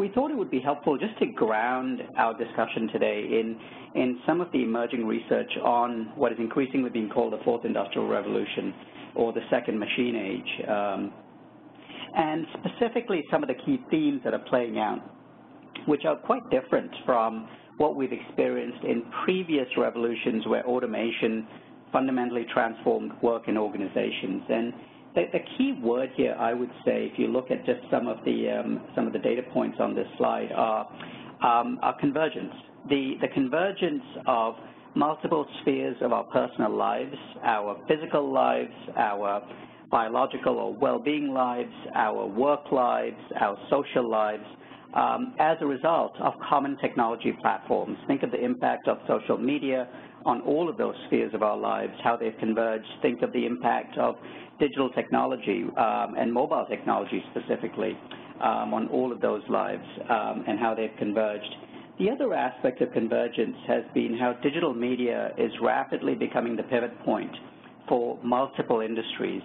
we thought it would be helpful just to ground our discussion today in, in some of the emerging research on what is increasingly being called the fourth industrial revolution or the second machine age, um, and specifically some of the key themes that are playing out, which are quite different from what we've experienced in previous revolutions where automation fundamentally transformed work in organizations. And the, the, key word here, I would say, if you look at just some of the um, some of the data points on this slide, are, um, are convergence. The the convergence of multiple spheres of our personal lives, our physical lives, our biological or well-being lives, our work lives, our social lives, um, as a result of common technology platforms. Think of the impact of social media on all of those spheres of our lives, how they've converged. Think of the impact of digital technology um, and mobile technology specifically um, on all of those lives um, and how they've converged. The other aspect of convergence has been how digital media is rapidly becoming the pivot point for multiple industries.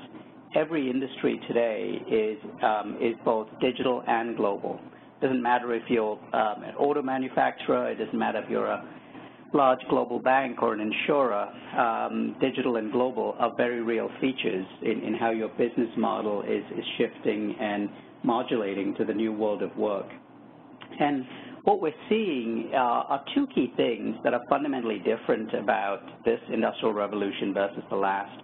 Every industry today is, um, is both digital and global. It doesn't matter if you're um, an auto manufacturer, it doesn't matter if you're a large global bank or an insurer, um, digital and global are very real features in, in how your business model is, is shifting and modulating to the new world of work. And what we're seeing uh, are two key things that are fundamentally different about this industrial revolution versus the last.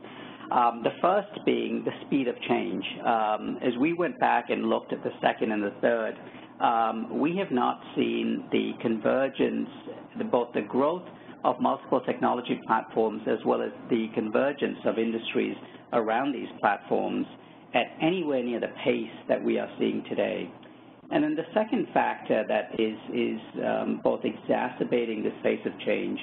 Um, the first being the speed of change. Um, as we went back and looked at the second and the third, um, we have not seen the convergence, both the growth of multiple technology platforms as well as the convergence of industries around these platforms at anywhere near the pace that we are seeing today. And then the second factor that is, is um, both exacerbating this pace of change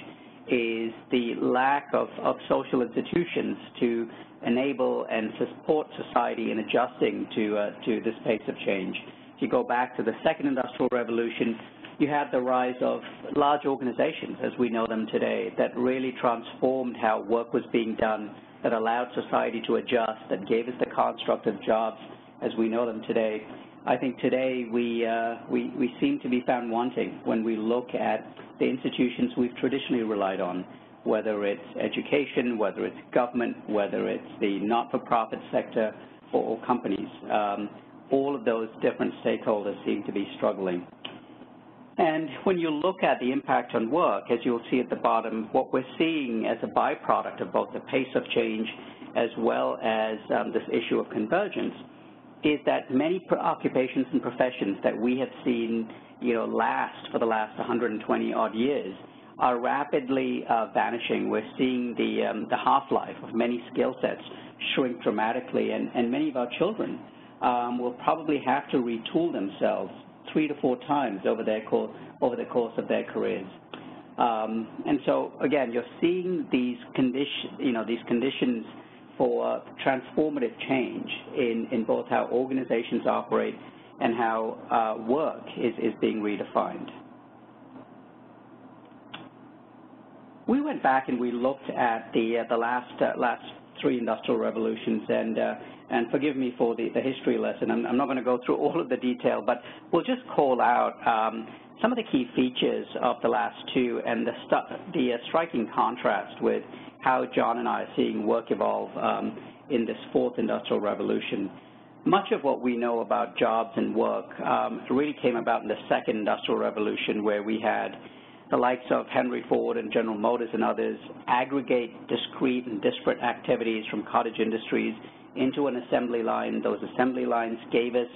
is the lack of, of social institutions to enable and support society in adjusting to, uh, to this pace of change. If you go back to the second industrial revolution, you had the rise of large organizations as we know them today that really transformed how work was being done, that allowed society to adjust, that gave us the construct of jobs as we know them today. I think today we, uh, we, we seem to be found wanting when we look at the institutions we've traditionally relied on, whether it's education, whether it's government, whether it's the not-for-profit sector or, or companies. Um, all of those different stakeholders seem to be struggling. And when you look at the impact on work, as you'll see at the bottom, what we're seeing as a byproduct of both the pace of change as well as um, this issue of convergence is that many occupations and professions that we have seen you know, last for the last 120 odd years are rapidly uh, vanishing. We're seeing the, um, the half-life of many skill sets shrink dramatically, and, and many of our children um, will probably have to retool themselves three to four times over their course, over the course of their careers. Um, and so again, you're seeing these condition, you know, these conditions for transformative change in, in both how organizations operate and how uh, work is, is being redefined. We went back and we looked at the uh, the last uh, last three industrial revolutions, and uh, and forgive me for the, the history lesson. I'm, I'm not going to go through all of the detail, but we'll just call out um, some of the key features of the last two and the, the uh, striking contrast with how John and I are seeing work evolve um, in this fourth industrial revolution. Much of what we know about jobs and work um, really came about in the second industrial revolution where we had the likes of Henry Ford and General Motors and others aggregate discrete and disparate activities from cottage industries into an assembly line. Those assembly lines gave us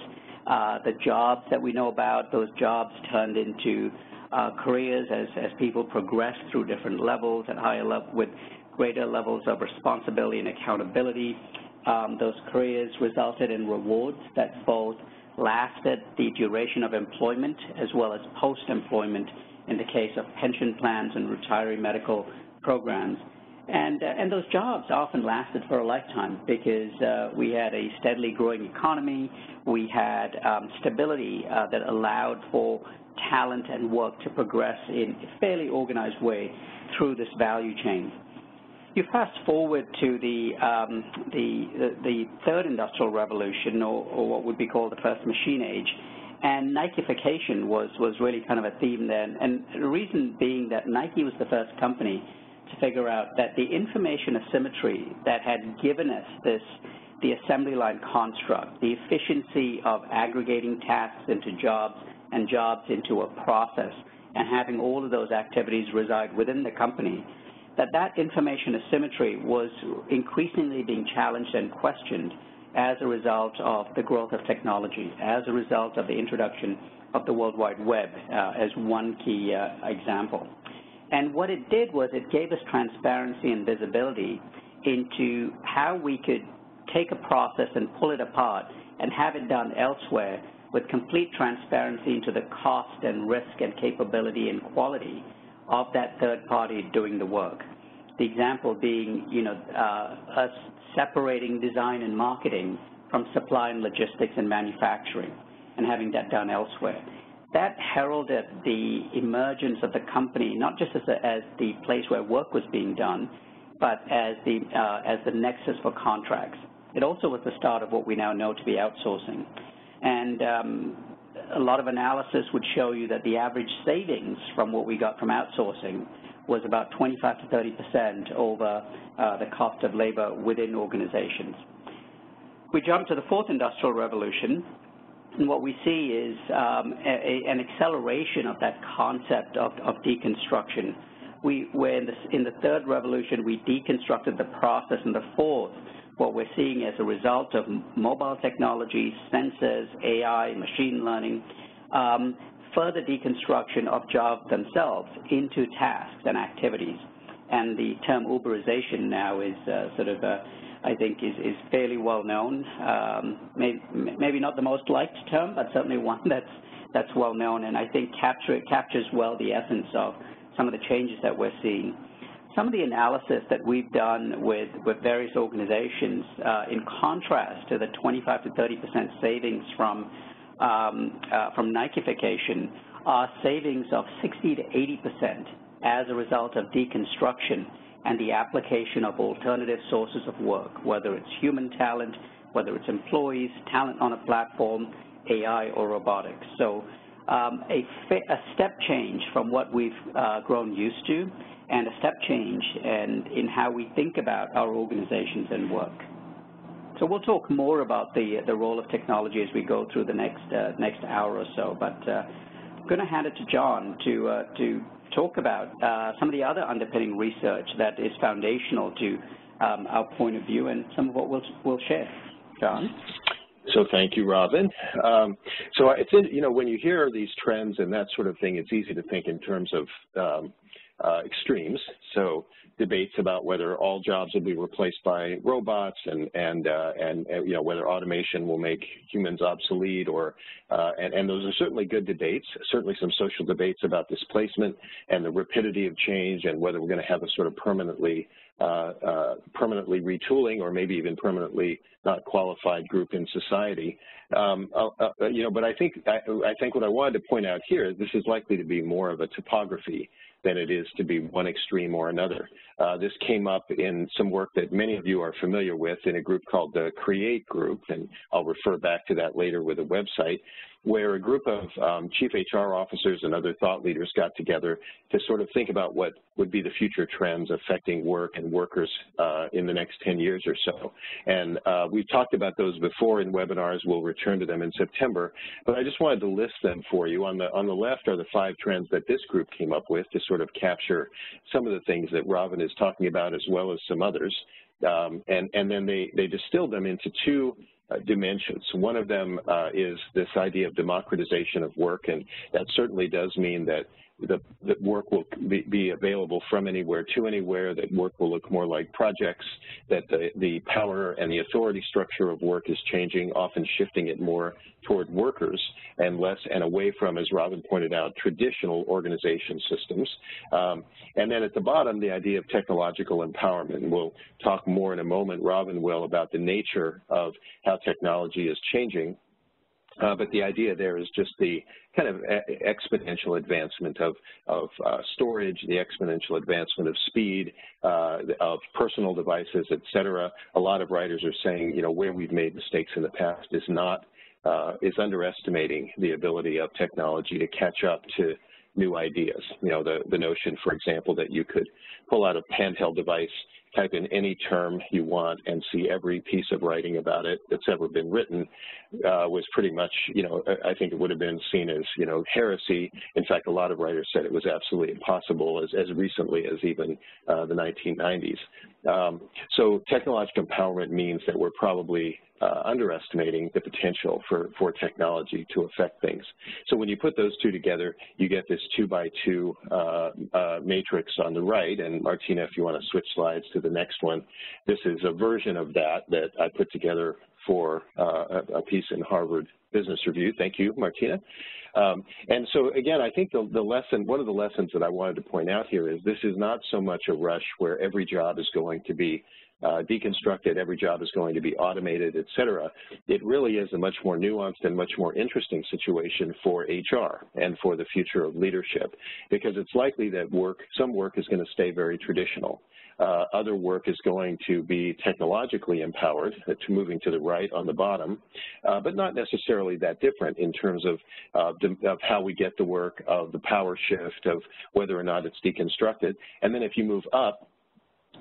uh, the jobs that we know about. Those jobs turned into uh, careers as, as people progressed through different levels at higher level with greater levels of responsibility and accountability. Um, those careers resulted in rewards that both lasted the duration of employment as well as post-employment in the case of pension plans and retiree medical programs. And, uh, and those jobs often lasted for a lifetime because uh, we had a steadily growing economy. We had um, stability uh, that allowed for talent and work to progress in a fairly organized way through this value chain. You fast forward to the, um, the, the, the, third industrial revolution, or, or, what would be called the first machine age, And Nikeification was, was really kind of a theme then. And the reason being that Nike was the first company to figure out that the information asymmetry that had given us this, the assembly line construct, the efficiency of aggregating tasks into jobs and jobs into a process and having all of those activities reside within the company, that that information asymmetry was increasingly being challenged and questioned as a result of the growth of technology, as a result of the introduction of the World Wide Web uh, as one key uh, example. And what it did was it gave us transparency and visibility into how we could take a process and pull it apart and have it done elsewhere with complete transparency into the cost and risk and capability and quality of that third party doing the work. The example being, you know, uh, us separating design and marketing from supply and logistics and manufacturing and having that done elsewhere. That heralded the emergence of the company, not just as, a, as the place where work was being done, but as the, uh, as the nexus for contracts. It also was the start of what we now know to be outsourcing. And um, a lot of analysis would show you that the average savings from what we got from outsourcing was about 25 to 30 percent over uh, the cost of labor within organizations. We jump to the fourth industrial revolution, and what we see is um, a, an acceleration of that concept of, of deconstruction. We, in the, in the third revolution, we deconstructed the process, and the fourth, what we're seeing as a result of mobile technologies, sensors, AI, machine learning, um, further deconstruction of jobs themselves into tasks and activities. And the term Uberization now is uh, sort of, uh, I think, is, is fairly well known. Um, maybe, maybe not the most liked term, but certainly one that's, that's well known, and I think capture, it captures well the essence of some of the changes that we're seeing. Some of the analysis that we've done with, with various organizations, uh, in contrast to the 25 to 30 percent savings from um, uh, from Nikeification are savings of 60 to 80 percent as a result of deconstruction and the application of alternative sources of work, whether it's human talent, whether it's employees, talent on a platform, AI, or robotics. So um, a, a, step change from what we've uh, grown used to and a step change in how we think about our organizations and work. So we'll talk more about the the role of technology as we go through the next uh, next hour or so. But uh, I'm going to hand it to John to uh, to talk about uh, some of the other underpinning research that is foundational to um, our point of view and some of what we'll we'll share. John. So thank you, Ravin. Um, so it's you know when you hear these trends and that sort of thing, it's easy to think in terms of um, uh, extremes. So debates about whether all jobs will be replaced by robots and and uh, and, and, you know whether automation will make humans obsolete or uh, and and those are certainly good debates. Certainly some social debates about displacement and the rapidity of change and whether we're going to have a sort of permanently uh, uh, permanently retooling or maybe even permanently not qualified group in society. Um, uh, uh, you know, but I think I, I think what I wanted to point out here, this is likely to be more of a topography than it is to be one extreme or another. Uh, this came up in some work that many of you are familiar with in a group called the CREATE group, and I'll refer back to that later with a website where a group of um, chief HR officers and other thought leaders got together to sort of think about what would be the future trends affecting work and workers uh, in the next 10 years or so. And uh, we've talked about those before in webinars. We'll return to them in September. But I just wanted to list them for you. On the, on the left are the five trends that this group came up with to sort of capture some of the things that Ravin is talking about as well as some others. Um, and, and then they, they distilled them into two dimensions. One of them uh, is this idea of democratization of work, and that certainly does mean that the, that work will be, be, available from anywhere to anywhere, that work will look more like projects, that the, the power and the authority structure of work is changing, often shifting it more toward workers and less and away from, as Ravin pointed out, traditional organization systems. Um, and then at the bottom, the idea of technological empowerment. And we'll talk more in a moment, Ravin will, about the nature of how technology is changing uh, but the idea there is just the kind of exponential advancement of, of uh, storage, the exponential advancement of speed, uh, of personal devices, et cetera. A lot of writers are saying, you know, where we've made mistakes in the past is not uh, is underestimating the ability of technology to catch up to new ideas. You know, the, the notion, for example, that you could pull out a handheld device, type in any term you want, and see every piece of writing about it that's ever been written uh, was pretty much, you know, I think it would have been seen as, you know, heresy. In fact, a lot of writers said it was absolutely impossible as, as recently as even uh, the 1990s. Um, so technological empowerment means that we're probably underestimating the potential for, for technology to affect things. So when you put those two together, you get this two by two uh, uh, matrix on the right. And Martina, if you want to switch slides to the next one, this is a version of that that I put together for uh, a, a piece in Harvard Business Review. Thank you, Martina. Um, and so again, I think the, the, lesson, one of the lessons that I wanted to point out here is this is not so much a rush where every job is going to be uh, deconstructed, every job is going to be automated, et cetera. It really is a much more nuanced and much more interesting situation for HR and for the future of leadership because it's likely that work, some work is going to stay very traditional. Uh, other work is going to be technologically empowered, uh, to moving to the right on the bottom, uh, but not necessarily that different in terms of, uh, of how we get the work, of the power shift, of whether or not it's deconstructed. And then if you move up,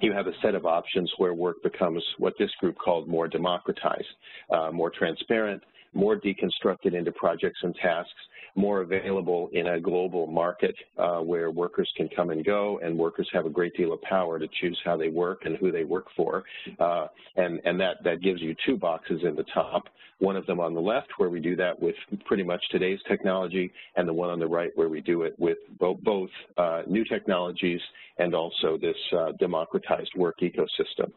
you have a set of options where work becomes what this group called more democratized, uh, more transparent, more deconstructed into projects and tasks, more available in a global market uh, where workers can come and go and workers have a great deal of power to choose how they work and who they work for. Uh, and and that, that gives you two boxes in the top, one of them on the left where we do that with pretty much today's technology and the one on the right where we do it with both, both uh, new technologies and also this uh, democratized work ecosystem.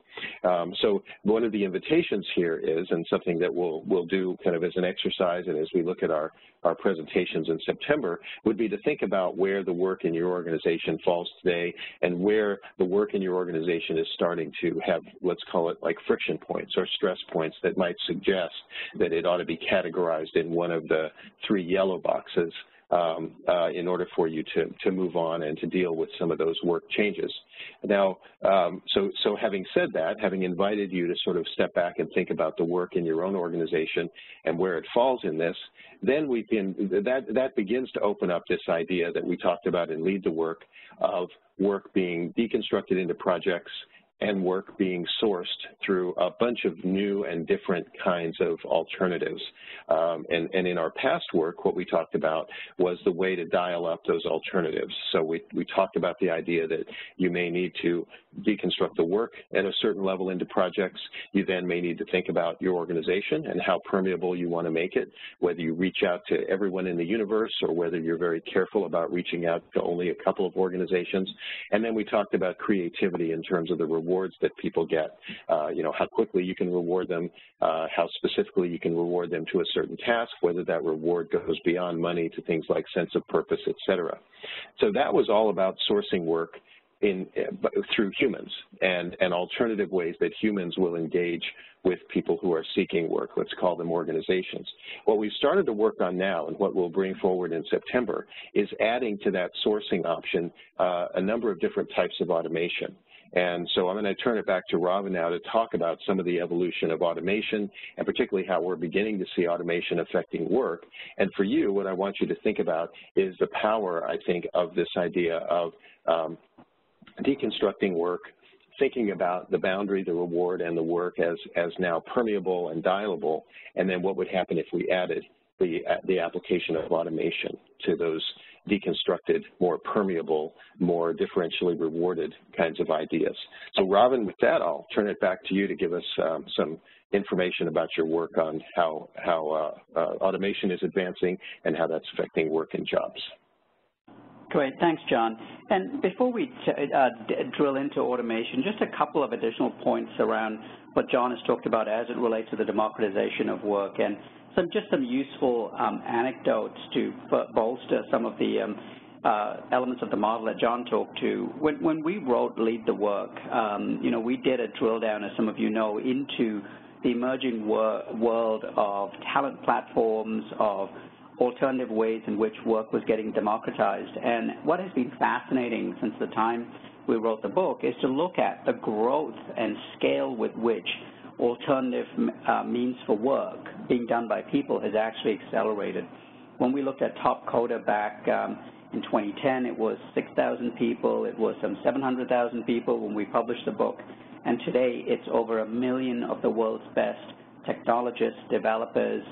Um, so one of the invitations here is, and something that we'll, we'll do kind of as an exercise and as we look at our, our presentations in September, would be to think about where the work in your organization falls today and where the work in your organization is starting to have, let's call it like friction points or stress points that might suggest that it ought to be categorized in one of the three yellow boxes um, uh, in order for you to, to move on and to deal with some of those work changes. Now, um, so, so having said that, having invited you to sort of step back and think about the work in your own organization and where it falls in this, then we can, that, that begins to open up this idea that we talked about in Lead the Work of work being deconstructed into projects and work being sourced through a bunch of new and different kinds of alternatives. Um, and, and, in our past work, what we talked about was the way to dial up those alternatives. So we, we talked about the idea that you may need to deconstruct the work at a certain level into projects. You then may need to think about your organization and how permeable you want to make it, whether you reach out to everyone in the universe or whether you're very careful about reaching out to only a couple of organizations. And then we talked about creativity in terms of the rewards that people get, uh, you know, how quickly you can reward them, uh, how specifically you can reward them to a certain task, whether that reward goes beyond money to things like sense of purpose, et cetera. So that was all about sourcing work in, through humans and, and alternative ways that humans will engage with people who are seeking work, let's call them organizations. What we've started to work on now and what we'll bring forward in September is adding to that sourcing option uh, a number of different types of automation. And so I'm going to turn it back to Ravin now to talk about some of the evolution of automation and particularly how we're beginning to see automation affecting work. And for you, what I want you to think about is the power, I think, of this idea of um, deconstructing work, thinking about the boundary, the reward, and the work as, as now permeable and dialable, and then what would happen if we added the, the application of automation to those deconstructed, more permeable, more differentially rewarded kinds of ideas. So Ravin, with that, I'll turn it back to you to give us um, some information about your work on how, how uh, uh, automation is advancing and how that's affecting work and jobs. Great. Thanks, John. And before we uh, drill into automation, just a couple of additional points around what John has talked about as it relates to the democratization of work and some just some useful um, anecdotes to bolster some of the um, uh, elements of the model that John talked to. When, when we wrote Lead the Work, um, you know, we did a drill down, as some of you know, into the emerging wor world of talent platforms, of alternative ways in which work was getting democratized. And what has been fascinating since the time we wrote the book is to look at the growth and scale with which alternative uh, means for work, being done by people has actually accelerated. When we looked at top back um, in 2010, it was 6,000 people. It was some 700,000 people when we published the book. And today, it's over a million of the world's best technologists, developers,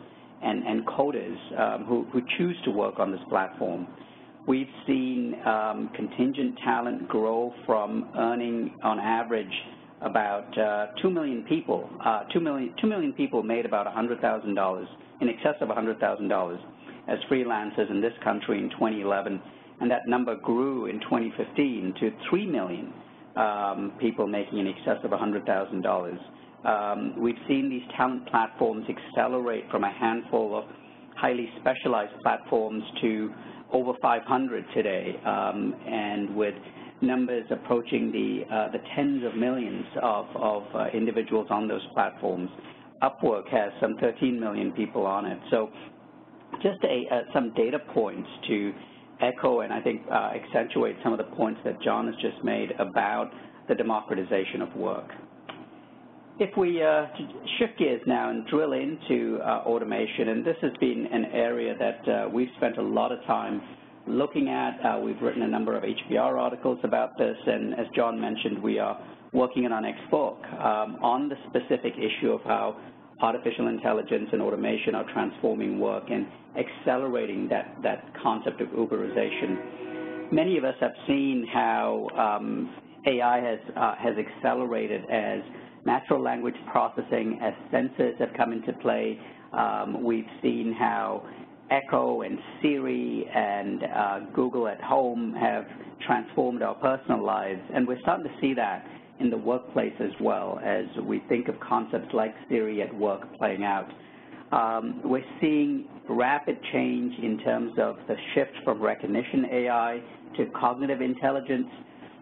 and, and coders um, who, who, choose to work on this platform. We've seen um, contingent talent grow from earning, on average, about uh, 2 million people. Uh, 2, million, 2 million people made about $100,000, in excess of $100,000 as freelancers in this country in 2011, and that number grew in 2015 to 3 million um, people making in excess of $100,000. Um, we've seen these talent platforms accelerate from a handful of highly specialized platforms to over 500 today, um, and with numbers approaching the, uh, the tens of millions of, of uh, individuals on those platforms. Upwork has some 13 million people on it. So just a, uh, some data points to echo and I think uh, accentuate some of the points that John has just made about the democratization of work. If we uh, shift gears now and drill into uh, automation, and this has been an area that uh, we've spent a lot of time looking at. We've written a number of HBR articles about this, and as John mentioned, we are working in our next book um, on the specific issue of how artificial intelligence and automation are transforming work and accelerating that, that concept of Uberization. Many of us have seen how um, AI has, uh, has accelerated as natural language processing, as sensors have come into play. Um, we've seen how Echo and Siri and uh, Google at home have transformed our personal lives, and we're starting to see that in the workplace as well as we think of concepts like Siri at work playing out. Um, we're seeing rapid change in terms of the shift from recognition AI to cognitive intelligence,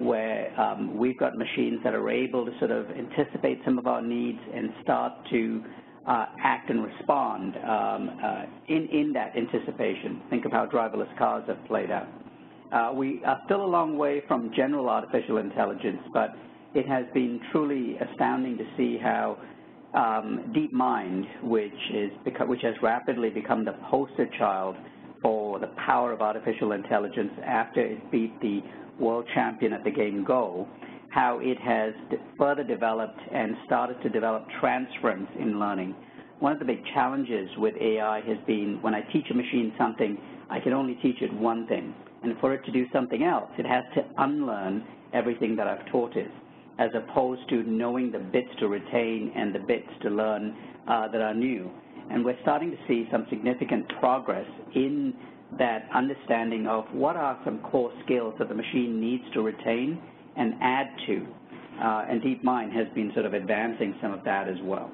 where um, we've got machines that are able to sort of anticipate some of our needs and start to uh, act and respond um, uh, in, in that anticipation. Think of how driverless cars have played out. Uh, we are still a long way from general artificial intelligence, but it has been truly astounding to see how um, DeepMind, which, is, which has rapidly become the poster child for the power of artificial intelligence after it beat the world champion at the game Go, how it has further developed and started to develop transference in learning. One of the big challenges with AI has been when I teach a machine something, I can only teach it one thing. And for it to do something else, it has to unlearn everything that I've taught it as opposed to knowing the bits to retain and the bits to learn uh, that are new. And we're starting to see some significant progress in that understanding of what are some core skills that the machine needs to retain and add to. Uh, and DeepMind has been sort of advancing some of that as well.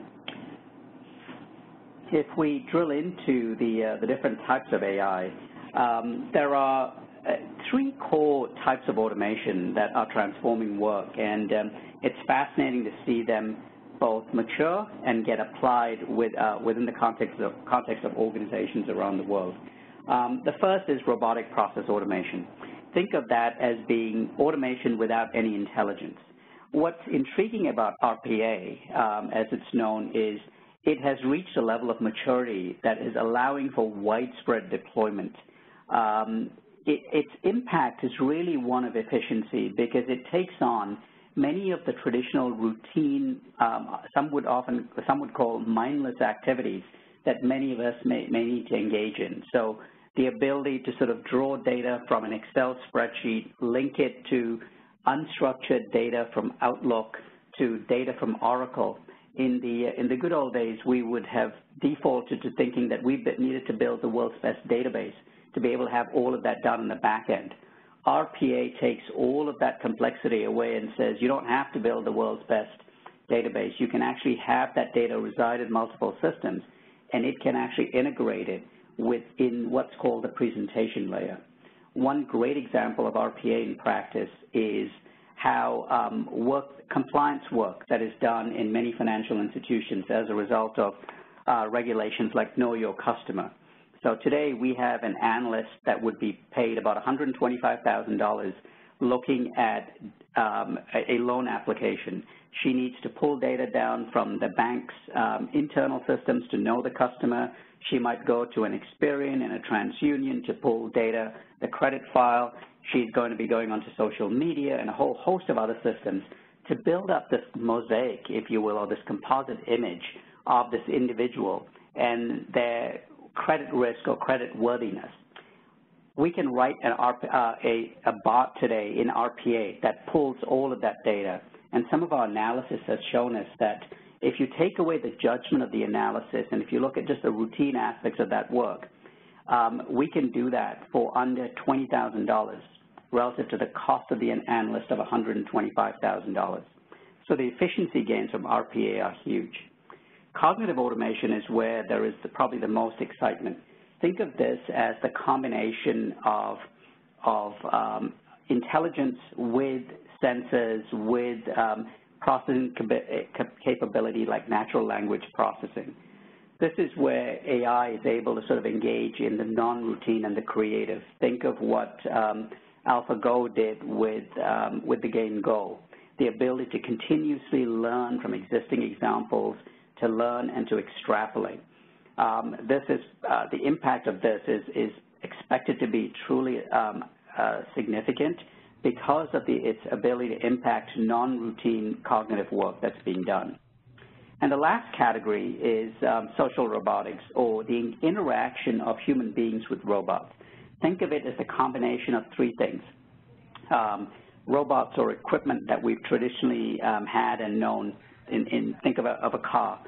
If we drill into the, uh, the different types of AI, um, there are uh, three core types of automation that are transforming work, and um, it's fascinating to see them both mature and get applied with, uh, within the context of, context of organizations around the world. Um, the first is robotic process automation. Think of that as being automation without any intelligence. What's intriguing about RPA, um, as it's known, is it has reached a level of maturity that is allowing for widespread deployment. Um, it, its impact is really one of efficiency because it takes on many of the traditional routine, um, some would often, some would call mindless activities that many of us may, may need to engage in. So the ability to sort of draw data from an Excel spreadsheet, link it to unstructured data from Outlook to data from Oracle. In the, in the good old days, we would have defaulted to thinking that we needed to build the world's best database to be able to have all of that done in the back end. RPA takes all of that complexity away and says you don't have to build the world's best database. You can actually have that data reside in multiple systems, and it can actually integrate it within what's called the presentation layer. One great example of RPA in practice is how um, work, compliance work that is done in many financial institutions as a result of uh, regulations like Know Your Customer. So today we have an analyst that would be paid about $125,000 looking at um, a loan application She needs to pull data down from the bank's um, internal systems to know the customer. She might go to an Experian and a TransUnion to pull data, the credit file. She's going to be going onto social media and a whole host of other systems to build up this mosaic, if you will, or this composite image of this individual and their credit risk or credit worthiness. We can write an, uh, a, a bot today in RPA that pulls all of that data. And some of our analysis has shown us that if you take away the judgment of the analysis and if you look at just the routine aspects of that work, um, we can do that for under $20,000 relative to the cost of the analyst of $125,000. So the efficiency gains from RPA are huge. Cognitive automation is where there is the, probably the most excitement. Think of this as the combination of, of um, intelligence with sensors, with um, processing capability like natural language processing. This is where AI is able to sort of engage in the non-routine and the creative. Think of what um, AlphaGo did with, um, with the game Go, the ability to continuously learn from existing examples, to learn and to extrapolate. Um, this is, uh, the impact of this is, is expected to be truly um, uh, significant because of the, its ability to impact non-routine cognitive work that's being done. And the last category is um, social robotics, or the interaction of human beings with robots. Think of it as a combination of three things. Um, robots or equipment that we've traditionally um, had and known in, in think of a, of a car.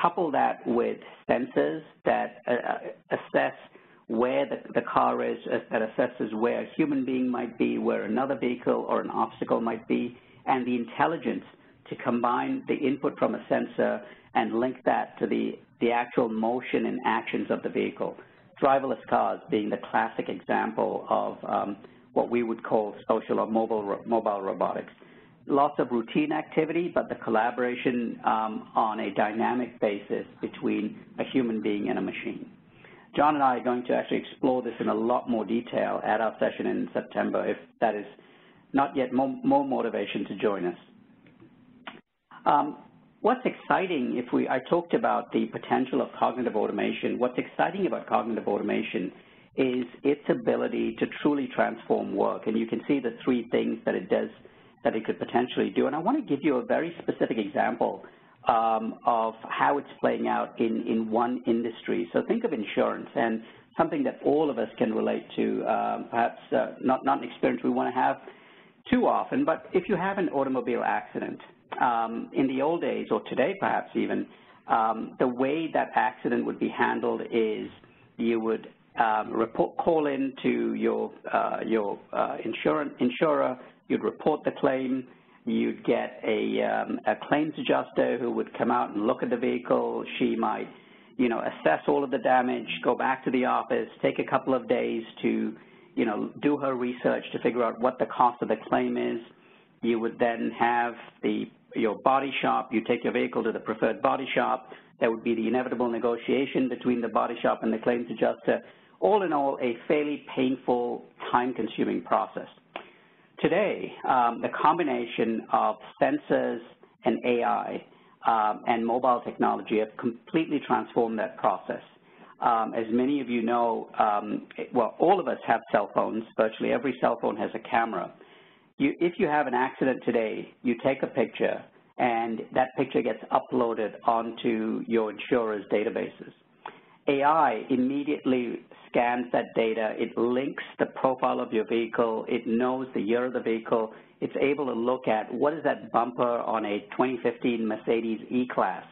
Couple that with sensors that uh, uh assess where the, the car is, uh, that assesses where a human being might be, where another vehicle or an obstacle might be, and the intelligence to combine the input from a sensor and link that to the, the actual motion and actions of the vehicle. Driverless cars being the classic example of um, what we would call social or mobile, mobile robotics. Lots of routine activity, but the collaboration um, on a dynamic basis between a human being and a machine. John and I are going to actually explore this in a lot more detail at our session in September, if that is not yet more, more motivation to join us. Um, what's exciting, if we, I talked about the potential of cognitive automation, what's exciting about cognitive automation is its ability to truly transform work, and you can see the three things that it does that it could potentially do. And I want to give you a very specific example um, of how it's playing out in, in one industry. So think of insurance and something that all of us can relate to, um, perhaps uh, not, not an experience we want to have too often, but if you have an automobile accident, um, in the old days, or today perhaps even, um, the way that accident would be handled is you would um, report, call in to your, uh, your uh, insurer, you'd report the claim, you'd get a, um, a claims adjuster who would come out and look at the vehicle. She might, you know, assess all of the damage, go back to the office, take a couple of days to, you know, do her research to figure out what the cost of the claim is. You would then have the your body shop, you take your vehicle to the preferred body shop. There would be the inevitable negotiation between the body shop and the claims adjuster. All in all, a fairly painful, time-consuming process. Today, um, the combination of sensors and AI um, and mobile technology have completely transformed that process. Um, as many of you know, well, all of us have cell phones. Virtually every cell phone has a camera. You, if you have an accident today, you take a picture, and that picture gets uploaded onto your insurer's databases. AI immediately scans that data, it links the profile of your vehicle, it knows the year of the vehicle, it's able to look at what does that bumper on a 2015 Mercedes E-Class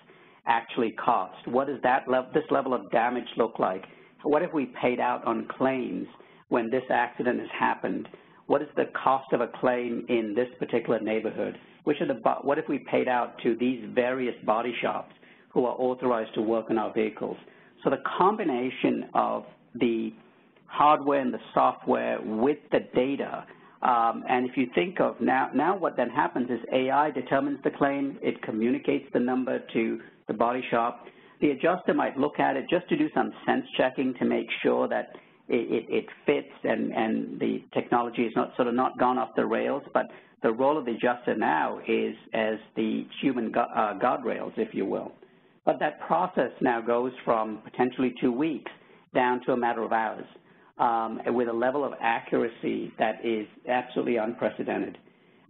actually cost? What does that le this level of damage look like? What have we paid out on claims when this accident has happened? What is the cost of a claim in this particular neighborhood? Which are the, what have we paid out to these various body shops who are authorized to work on our vehicles? So the combination of the hardware and the software with the data, um, and if you think of now, now what then happens is AI determines the claim, it communicates the number to the body shop. The adjuster might look at it just to do some sense checking to make sure that it, it, it fits and, and the technology is not sort of not gone off the rails, but the role of the adjuster now is as the human gu uh, guardrails, if you will. But that process now goes from potentially two weeks down to a matter of hours um, with a level of accuracy that is absolutely unprecedented.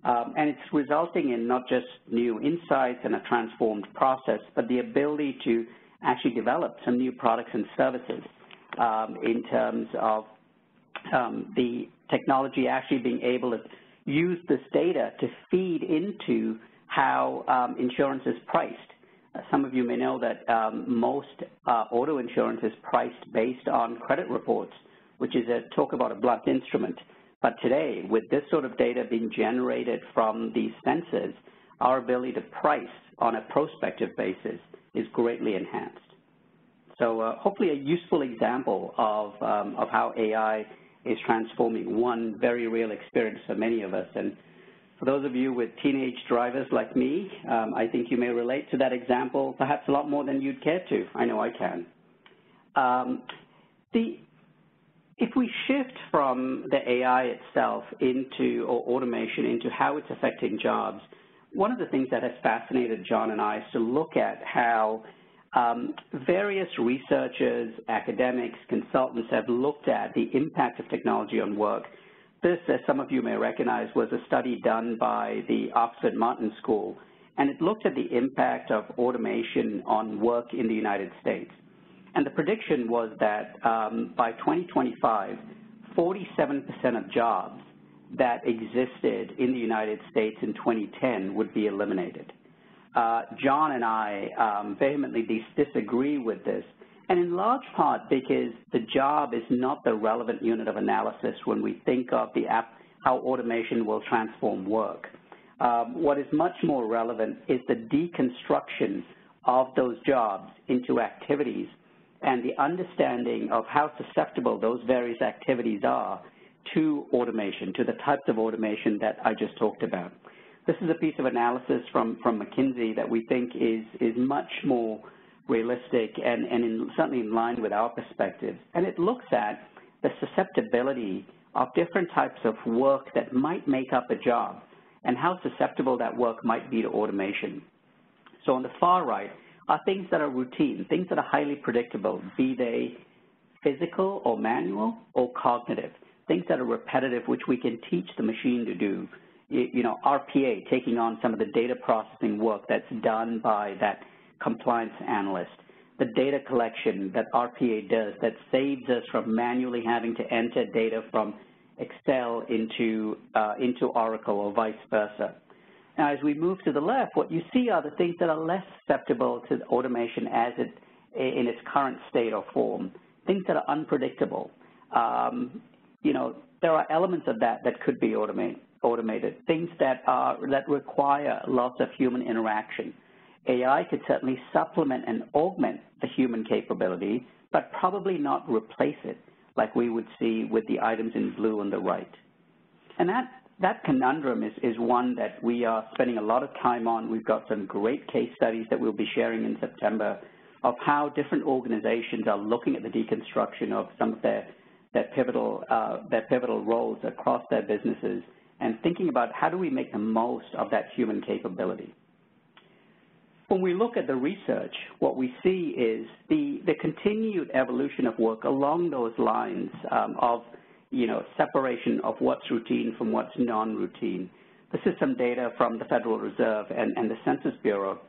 Um, and it's resulting in not just new insights and a transformed process, but the ability to actually develop some new products and services um, in terms of um, the technology actually being able to use this data to feed into how um, insurance is priced. Some of you may know that um, most uh, auto insurance is priced based on credit reports, which is a talk about a blunt instrument. But today, with this sort of data being generated from these sensors, our ability to price on a prospective basis is greatly enhanced. So uh, hopefully a useful example of, um, of how AI is transforming one very real experience for many of us. And for those of you with teenage drivers like me, um, I think you may relate to that example perhaps a lot more than you'd care to. I know I can. Um, the, if we shift from the AI itself into, or automation, into how it's affecting jobs, one of the things that has fascinated John and I is to look at how um, various researchers, academics, consultants have looked at the impact of technology on work. This, as some of you may recognize, was a study done by the Oxford Martin School, and it looked at the impact of automation on work in the United States. And the prediction was that um, by 2025, 47% of jobs that existed in the United States in 2010 would be eliminated. Uh, John and I um, vehemently dis disagree with this, and in large part because the job is not the relevant unit of analysis when we think of the app, how automation will transform work. Um, what is much more relevant is the deconstruction of those jobs into activities and the understanding of how susceptible those various activities are to automation, to the types of automation that I just talked about. This is a piece of analysis from, from McKinsey that we think is, is much more realistic and, and in, certainly in line with our perspective. And it looks at the susceptibility of different types of work that might make up a job and how susceptible that work might be to automation. So on the far right are things that are routine, things that are highly predictable, be they physical or manual or cognitive, things that are repetitive which we can teach the machine to do you know, RPA taking on some of the data processing work that's done by that compliance analyst, the data collection that RPA does that saves us from manually having to enter data from Excel into, uh, into Oracle or vice versa. Now, as we move to the left, what you see are the things that are less susceptible to automation as it in its current state or form, things that are unpredictable. Um, you know, there are elements of that that could be automated automated, things that, are, that require lots of human interaction. AI could certainly supplement and augment the human capability, but probably not replace it like we would see with the items in blue on the right. And that, that conundrum is, is one that we are spending a lot of time on. We've got some great case studies that we'll be sharing in September of how different organizations are looking at the deconstruction of some of their, their, pivotal, uh, their pivotal roles across their businesses and thinking about how do we make the most of that human capability. When we look at the research, what we see is the, the continued evolution of work along those lines um, of, you know, separation of what's routine from what's non-routine. This is some data from the Federal Reserve and, and the Census Bureau.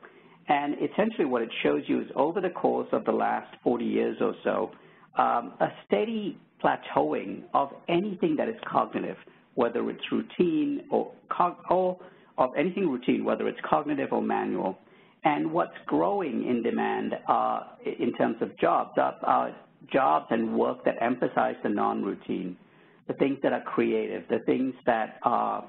And essentially what it shows you is over the course of the last 40 years or so, um, a steady plateauing of anything that is cognitive whether it's routine or, or of anything routine, whether it's cognitive or manual. And what's growing in demand uh, in terms of jobs are jobs and work that emphasize the non-routine, the things that are creative, the things that are,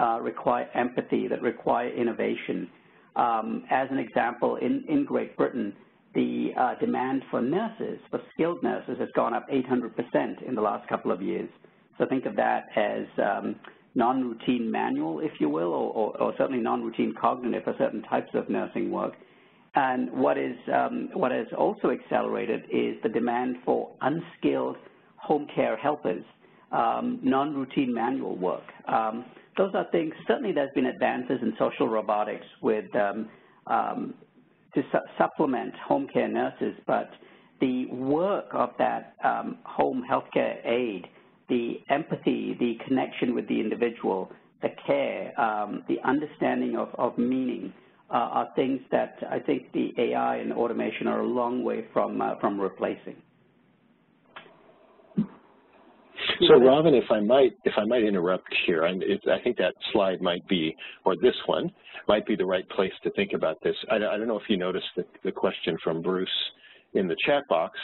uh, require empathy, that require innovation. Um, as an example, in, in Great Britain, the uh, demand for nurses, for skilled nurses, has gone up 800% in the last couple of years. So think of that as um, non-routine manual, if you will, or, or, or certainly non-routine cognitive for certain types of nursing work. And what is um, what has also accelerated is the demand for unskilled home care helpers, um, non-routine manual work. Um, those are things, certainly there's been advances in social robotics with um, um, to su supplement home care nurses, but the work of that um, home healthcare aide, the empathy, the connection with the individual, the care, um, the understanding of, of meaning uh, are things that I think the AI and automation are a long way from, uh, from replacing. So, Ravin, if I might, if I might interrupt here, I, I think that slide might be, or this one, might be the right place to think about this. I, I don't know if you noticed the, the question from Bruce in the chat box,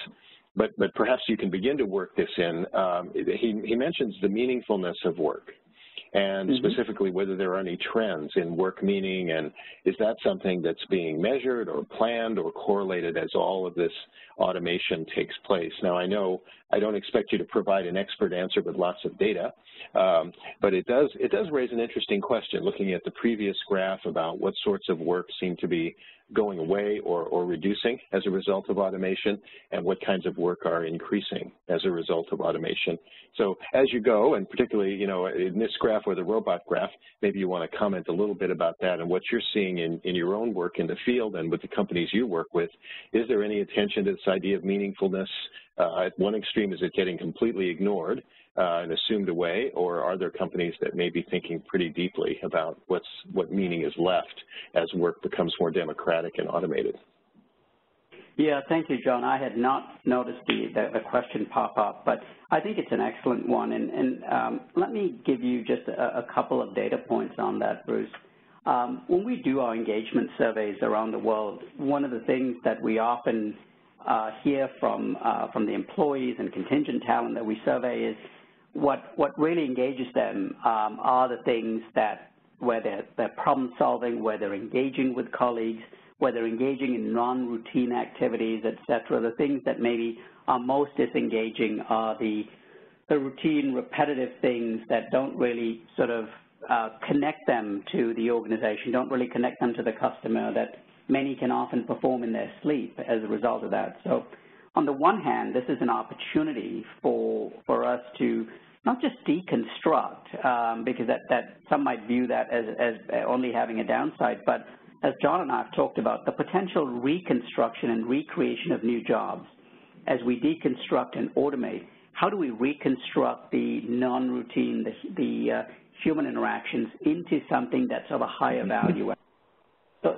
but, but perhaps you can begin to work this in. Um, he, he mentions the meaningfulness of work and mm -hmm. specifically whether there are any trends in work meaning and is that something that's being measured or planned or correlated as all of this automation takes place. Now I know I don't expect you to provide an expert answer with lots of data, um, but it does, it does raise an interesting question looking at the previous graph about what sorts of work seem to be going away or, or reducing as a result of automation and what kinds of work are increasing as a result of automation. So as you go, and particularly, you know, in this graph or the robot graph, maybe you want to comment a little bit about that and what you're seeing in, in your own work in the field and with the companies you work with. Is there any attention to this idea of meaningfulness? Uh, at one extreme, is it getting completely ignored? uh, and assumed away, or are there companies that may be thinking pretty deeply about what's what meaning is left as work becomes more democratic and automated? Yeah, thank you, John. I had not noticed the, the, the question pop up, but I think it's an excellent one. And, and um, let me give you just a, a, couple of data points on that, Bruce. Um, when we do our engagement surveys around the world, one of the things that we often hear from, uh, from the employees and contingent talent that we survey is what what really engages them um, are the things that where they're, they're problem solving, where they're engaging with colleagues, where they're engaging in non-routine activities, et cetera. The things that maybe are most disengaging are the the routine, repetitive things that don't really sort of uh, connect them to the organization, don't really connect them to the customer that many can often perform in their sleep as a result of that. So on the one hand, this is an opportunity for, for us to not just deconstruct, um, because that, that some might view that as, as only having a downside, but as John and I have talked about, the potential reconstruction and recreation of new jobs as we deconstruct and automate, how do we reconstruct the non-routine, the, the uh, human interactions into something that's of a higher value?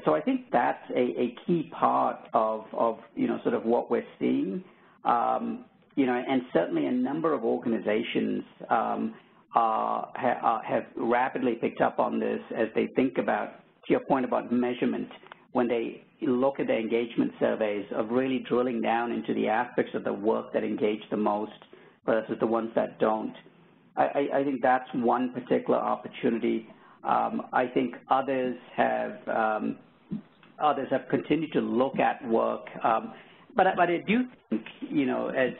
So, I think that's a, a key part of, of, you know, sort of what we're seeing. Um, you know, and certainly a number of organizations um, are, ha have rapidly picked up on this as they think about, to your point about measurement, when they look at their engagement surveys of really drilling down into the aspects of the work that engage the most versus the ones that don't. I, I think that's one particular opportunity. Um, I think others have um, others have continued to look at work. Um, but, but I do think, you know, as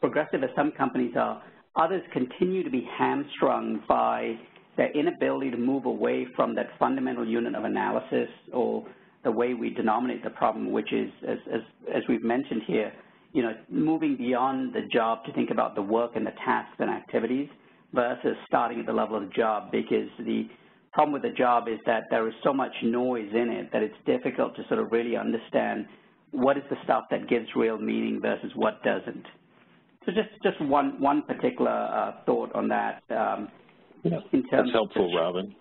progressive as some companies are, others continue to be hamstrung by their inability to move away from that fundamental unit of analysis or the way we denominate the problem, which is, as, as, as we've mentioned here, you know, moving beyond the job to think about the work and the tasks and activities versus starting at the level of the job because the problem with the job is that there is so much noise in it that it's difficult to sort of really understand what is the stuff that gives real meaning versus what doesn't. So just, just one, one particular uh, thought on that. Um, yeah, in terms that's helpful, Ravin.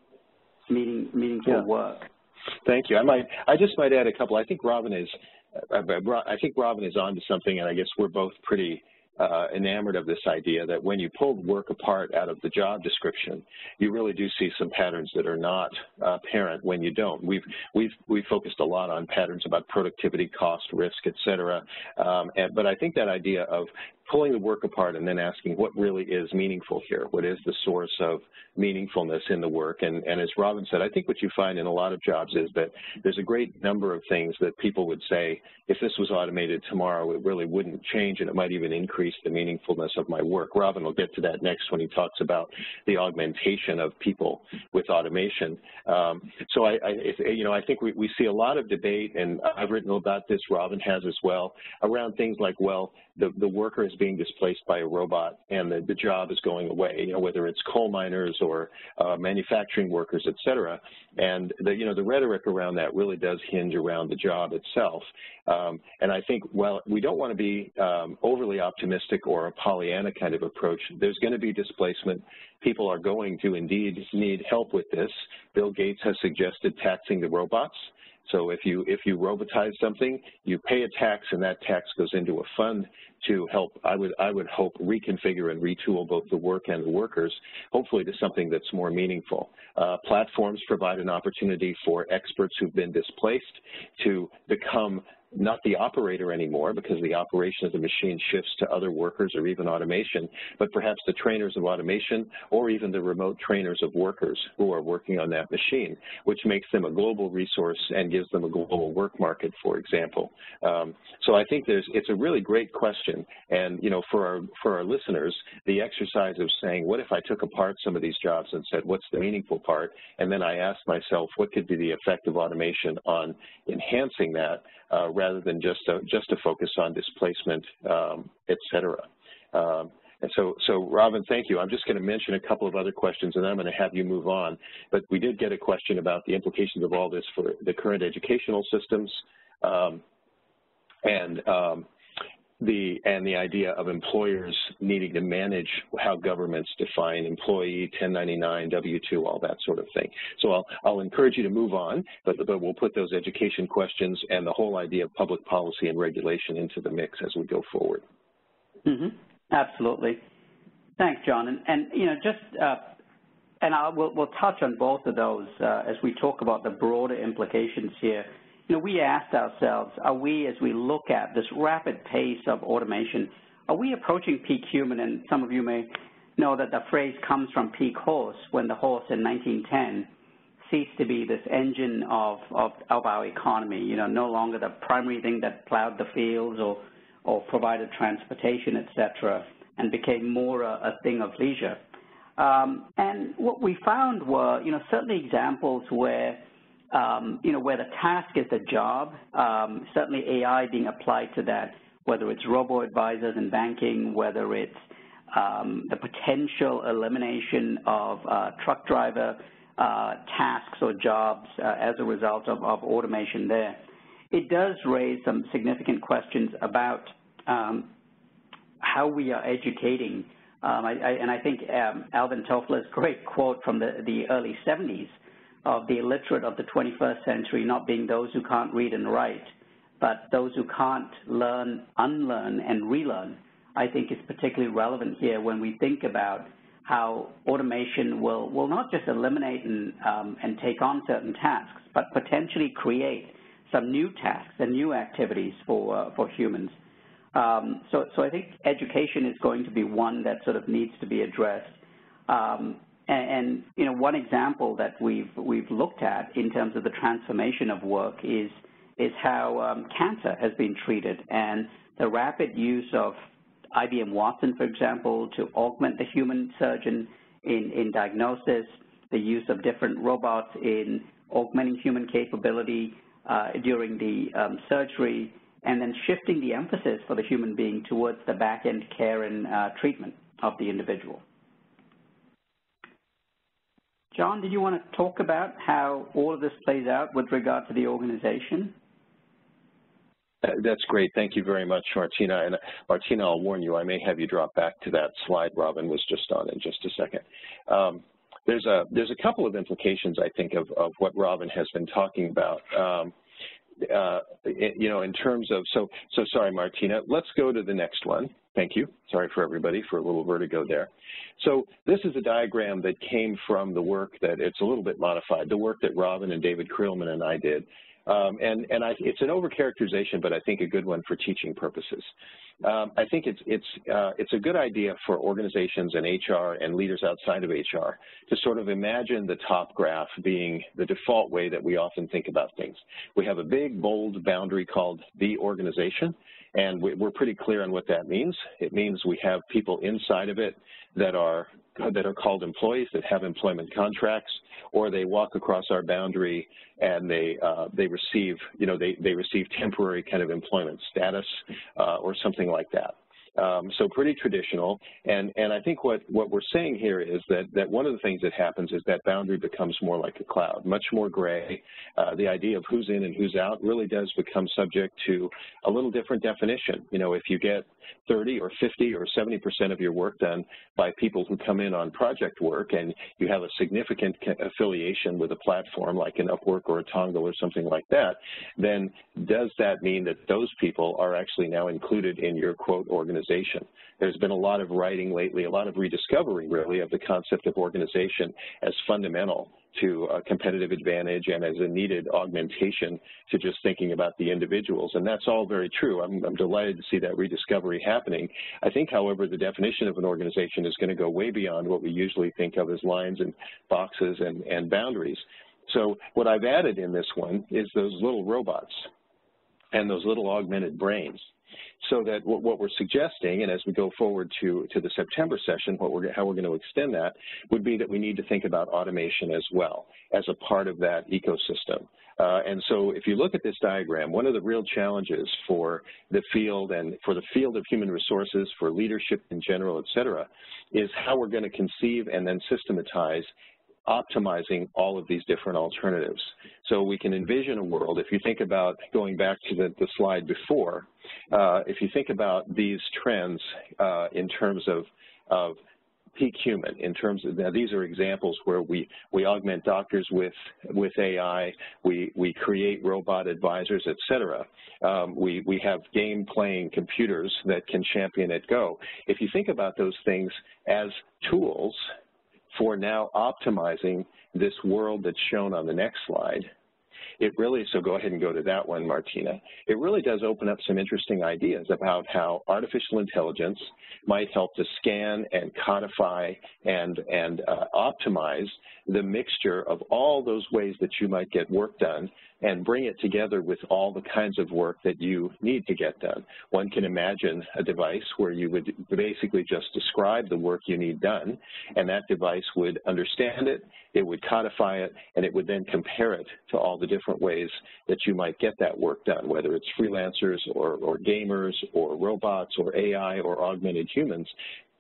Meaning, meaningful yeah. work. Thank you. I might, I just might add a couple. I think Ravin is, uh, I think Ravin is onto something, and I guess we're both pretty uh, enamored of this idea that when you pull work apart out of the job description, you really do see some patterns that are not uh, apparent when you don't. We've we've we've focused a lot on patterns about productivity, cost, risk, et cetera. Um, and, but I think that idea of pulling the work apart and then asking what really is meaningful here, what is the source of meaningfulness in the work. And, and as Ravin said, I think what you find in a lot of jobs is that there's a great number of things that people would say, if this was automated tomorrow, it really wouldn't change and it might even increase the meaningfulness of my work. Ravin will get to that next when he talks about the augmentation of people with automation. Um, so I, I, you know, I think we, we see a lot of debate, and I've written about this, Ravin has as well, around things like, well, the, the worker is being displaced by a robot and the, the job is going away, you know, whether it's coal miners or uh, manufacturing workers, et cetera. And the, you know, the rhetoric around that really does hinge around the job itself. Um, and I think, well, we don't want to be um, overly optimistic or a Pollyanna kind of approach. There's going to be displacement. People are going to indeed need help with this. Bill Gates has suggested taxing the robots. So if you if you robotize something, you pay a tax, and that tax goes into a fund to help. I would I would hope reconfigure and retool both the work and the workers, hopefully to something that's more meaningful. Uh, platforms provide an opportunity for experts who've been displaced to become not the operator anymore because the operation of the machine shifts to other workers or even automation, but perhaps the trainers of automation or even the remote trainers of workers who are working on that machine, which makes them a global resource and gives them a global work market, for example. Um, so I think there's, it's a really great question. And, you know, for our, for our listeners, the exercise of saying, what if I took apart some of these jobs and said, what's the meaningful part? And then I asked myself, what could be the effect of automation on enhancing that? Uh, rather than just a, just a focus on displacement, um, et cetera. Um, and so, so Ravin, thank you. I'm just going to mention a couple of other questions, and then I'm going to have you move on. But we did get a question about the implications of all this for the current educational systems. Um, and um, the and the idea of employers needing to manage how governments define employee, 1099, W-2, all that sort of thing. So I'll, I'll encourage you to move on, but, but we'll put those education questions and the whole idea of public policy and regulation into the mix as we go forward. Mm -hmm. Absolutely. Thanks, John. And, and you know, just uh, and I'll, we'll, we'll touch on both of those uh, as we talk about the broader implications here you know, we asked ourselves, are we, as we look at this rapid pace of automation, are we approaching peak human? And some of you may know that the phrase comes from peak horse, when the horse in 1910 ceased to be this engine of, of, of our economy, you know, no longer the primary thing that plowed the fields or, or provided transportation, et cetera, and became more a, a thing of leisure. Um, and what we found were, you know, certainly examples where um, you know, where the task is the job, um, certainly AI being applied to that, whether it's robo-advisors in banking, whether it's um, the potential elimination of uh, truck driver uh, tasks or jobs uh, as a result of, of, automation there. It does raise some significant questions about um, how we are educating. Um, I, I, and I think um, Alvin Toffler's great quote from the, the early 70s of the illiterate of the 21st century not being those who can't read and write, but those who can't learn, unlearn, and relearn, I think is particularly relevant here when we think about how automation will, will not just eliminate and, um, and take on certain tasks, but potentially create some new tasks and new activities for, uh, for humans. Um, so, so I think education is going to be one that sort of needs to be addressed. Um, and, you know, one example that we've we've looked at in terms of the transformation of work is is how um, cancer has been treated and the rapid use of IBM Watson, for example, to augment the human surgeon in, in diagnosis, the use of different robots in augmenting human capability uh, during the um, surgery, and then shifting the emphasis for the human being towards the back-end care and uh, treatment of the individual. John, did you want to talk about how all of this plays out with regard to the organization? That's great. Thank you very much, Martina. And Martina, I'll warn you, I may have you drop back to that slide Ravin was just on in just a second. Um, there's a there's a couple of implications, I think, of, of what Ravin has been talking about. Um, uh, you know, in terms of, so, so sorry, Martina, let's go to the next one. Thank you. Sorry for everybody for a little vertigo there. So this is a diagram that came from the work that, it's a little bit modified, the work that Ravin and David Creelman and I did. Um, and and I, it's an overcharacterization, but I think a good one for teaching purposes. Um, I think it's it's uh, it's a good idea for organizations and HR and leaders outside of HR to sort of imagine the top graph being the default way that we often think about things. We have a big, bold boundary called the organization, and we're pretty clear on what that means. It means we have people inside of it that are that are called employees that have employment contracts, or they walk across our boundary and they uh, they receive you know they they receive temporary kind of employment status uh, or something like that. Um, so pretty traditional, and, and I think what, what we're saying here is that, that one of the things that happens is that boundary becomes more like a cloud, much more gray. Uh, the idea of who's in and who's out really does become subject to a little different definition. You know, if you get 30 or 50 or 70% of your work done by people who come in on project work and you have a significant affiliation with a platform like an Upwork or a Tongal or something like that, then does that mean that those people are actually now included in your quote organization? There's been a lot of writing lately, a lot of rediscovery really of the concept of organization as fundamental to a competitive advantage and as a needed augmentation to just thinking about the individuals. And that's all very true. I'm, I'm, delighted to see that rediscovery happening. I think, however, the definition of an organization is going to go way beyond what we usually think of as lines and boxes and, and boundaries. So what I've added in this one is those little robots and those little augmented brains so that what, what, we're suggesting, and as we go forward to, to the September session, what we're, how we're going to extend that would be that we need to think about automation as well as a part of that ecosystem. Uh, and so if you look at this diagram, one of the real challenges for the field and for the field of human resources, for leadership in general, et cetera, is how we're going to conceive and then systematize optimizing all of these different alternatives. So we can envision a world, if you think about going back to the, the slide before, uh, if you think about these trends uh, in terms of, of peak human in terms of now these are examples where we we augment doctors with with AI we we create robot advisors etc um, we we have game playing computers that can champion at Go. If you think about those things as tools for now optimizing this world that's shown on the next slide, it really, so go ahead and go to that one, Martina. It really does open up some interesting ideas about how artificial intelligence might help to scan and codify and, and uh, optimize the mixture of all those ways that you might get work done and bring it together with all the kinds of work that you need to get done. One can imagine a device where you would basically just describe the work you need done, and that device would understand it, it would codify it, and it would then compare it to all the different ways that you might get that work done, whether it's freelancers or, or gamers or robots or AI or augmented humans,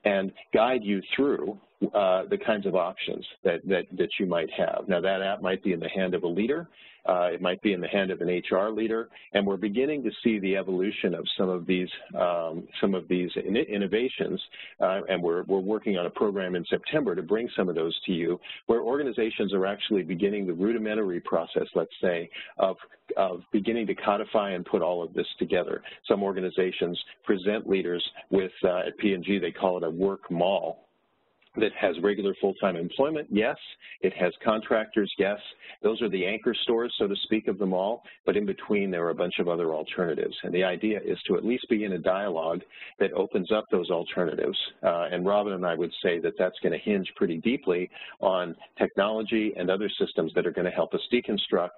and guide you through uh, the kinds of options that, that, that you might have. Now that app might be in the hand of a leader, uh, it might be in the hand of an HR leader, and we're beginning to see the evolution of some of these um, some of these in innovations, uh, and we're we're working on a program in September to bring some of those to you, where organizations are actually beginning the rudimentary process, let's say, of of beginning to codify and put all of this together. Some organizations present leaders with uh, at P&G they call it a work mall that has regular full-time employment, yes. It has contractors, yes. Those are the anchor stores, so to speak, of them all, but in between there are a bunch of other alternatives. And the idea is to at least be in a dialogue that opens up those alternatives. Uh, and Ravin and I would say that that's going to hinge pretty deeply on technology and other systems that are going to help us deconstruct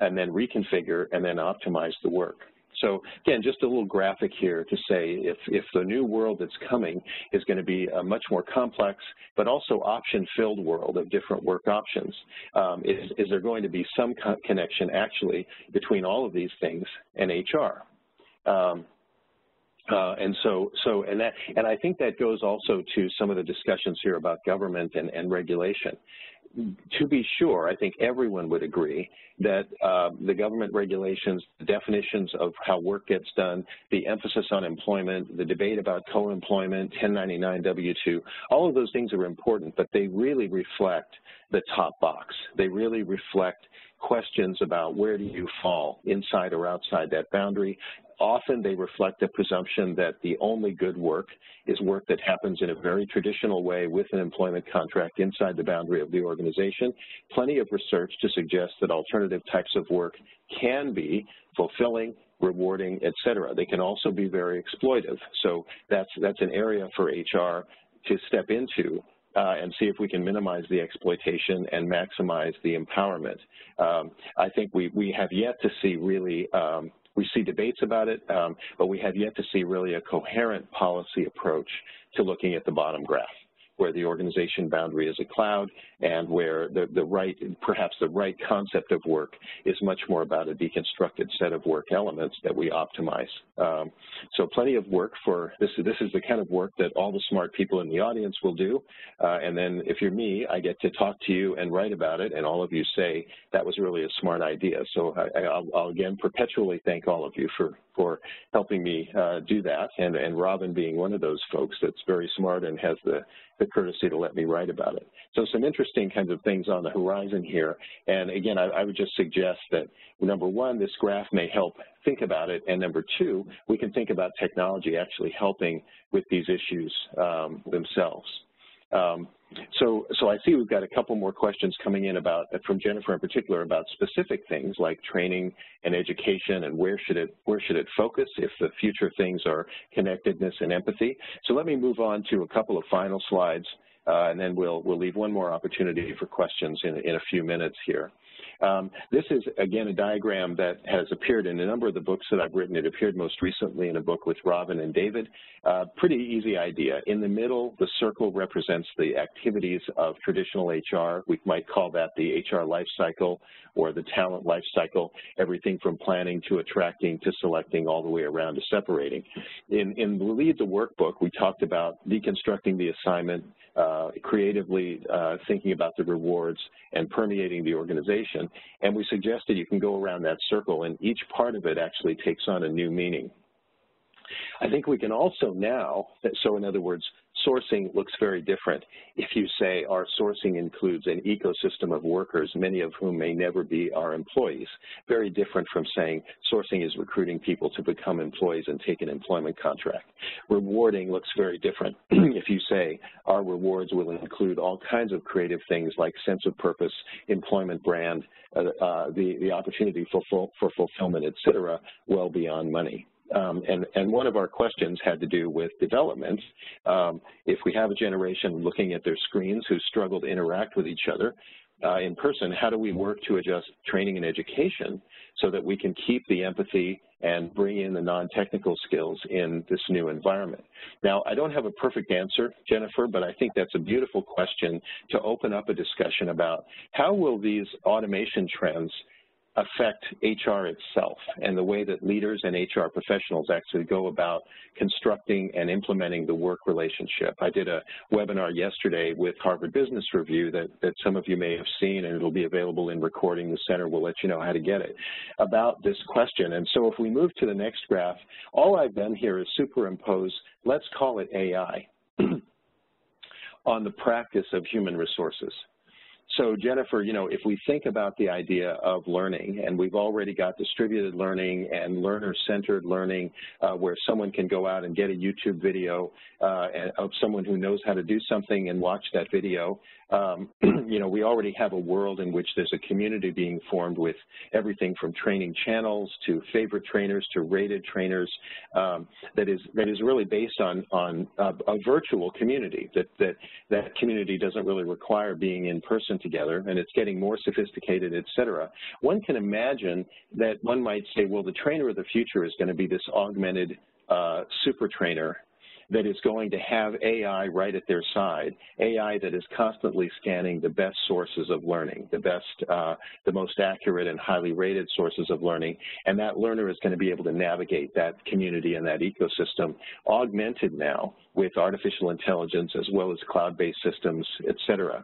and then reconfigure and then optimize the work. So again, just a little graphic here to say if, if the new world that's coming is going to be a much more complex but also option-filled world of different work options, um, is, is there going to be some co connection actually between all of these things and HR? Um, uh, and so, so, and that, and I think that goes also to some of the discussions here about government and, and regulation to be sure, I think everyone would agree that uh, the government regulations, the definitions of how work gets done, the emphasis on employment, the debate about co-employment, 1099 W-2, all of those things are important, but they really reflect the top box. They really reflect questions about where do you fall inside or outside that boundary often they reflect a presumption that the only good work is work that happens in a very traditional way with an employment contract inside the boundary of the organization. Plenty of research to suggest that alternative types of work can be fulfilling, rewarding, et cetera. They can also be very exploitive. So that's, that's an area for HR to step into uh, and see if we can minimize the exploitation and maximize the empowerment. Um, I think we, we have yet to see really um, we see debates about it, um, but we have yet to see really a coherent policy approach to looking at the bottom graph. Where the organization boundary is a cloud and where the, the right, perhaps the right concept of work is much more about a deconstructed set of work elements that we optimize. Um, so plenty of work for, this, this is the kind of work that all the smart people in the audience will do. Uh, and then if you're me, I get to talk to you and write about it, and all of you say, that was really a smart idea. So I, will again perpetually thank all of you for, for helping me uh, do that, and, and Ravin being one of those folks that's very smart and has the, the courtesy to let me write about it. So some interesting kinds of things on the horizon here. And again, I, I would just suggest that number one, this graph may help think about it, and number two, we can think about technology actually helping with these issues um, themselves. Um, so, so I see we've got a couple more questions coming in about, from Jennifer in particular, about specific things like training and education and where should it, where should it focus if the future things are connectedness and empathy. So let me move on to a couple of final slides, uh, and then we'll, we'll leave one more opportunity for questions in, in a few minutes here. Um, this is, again, a diagram that has appeared in a number of the books that I've written. It appeared most recently in a book with Ravin and David. Uh, pretty easy idea. In the middle, the circle represents the activities of traditional HR. We might call that the HR life cycle or the talent life cycle, everything from planning to attracting to selecting all the way around to separating. In, in the Lead the Workbook, we talked about deconstructing the assignment, uh, creatively uh, thinking about the rewards and permeating the organization. And we suggested you can go around that circle and each part of it actually takes on a new meaning. I think we can also now, so in other words, sourcing looks very different. If you say our sourcing includes an ecosystem of workers, many of whom may never be our employees, very different from saying sourcing is recruiting people to become employees and take an employment contract. Rewarding looks very different. if you say our rewards will include all kinds of creative things like sense of purpose, employment brand, uh, uh, the, the opportunity for, for fulfillment, et cetera, well beyond money. Um, and, and, one of our questions had to do with development. Um, if we have a generation looking at their screens who struggle to interact with each other uh, in person, how do we work to adjust training and education so that we can keep the empathy and bring in the non-technical skills in this new environment? Now, I don't have a perfect answer, Jennifer, but I think that's a beautiful question to open up a discussion about how will these automation trends affect HR itself and the way that leaders and HR professionals actually go about constructing and implementing the work relationship. I did a webinar yesterday with Harvard Business Review that, that some of you may have seen and it'll be available in recording. The center will let you know how to get it about this question. And so if we move to the next graph, all I've done here is superimpose, let's call it AI, on the practice of human resources. So Jennifer, you know, if we think about the idea of learning, and we've already got distributed learning and learner-centered learning uh, where someone can go out and get a YouTube video uh, of someone who knows how to do something and watch that video, um, you know, we already have a world in which there's a community being formed with everything from training channels to favorite trainers to rated trainers um, that is that is really based on on a, a virtual community. That that that community doesn't really require being in person together, and it's getting more sophisticated, et cetera. One can imagine that one might say, well, the trainer of the future is going to be this augmented uh, super trainer that is going to have AI right at their side, AI that is constantly scanning the best sources of learning, the best, uh, the most accurate and highly rated sources of learning, and that learner is going to be able to navigate that community and that ecosystem, augmented now with artificial intelligence as well as cloud-based systems, et cetera.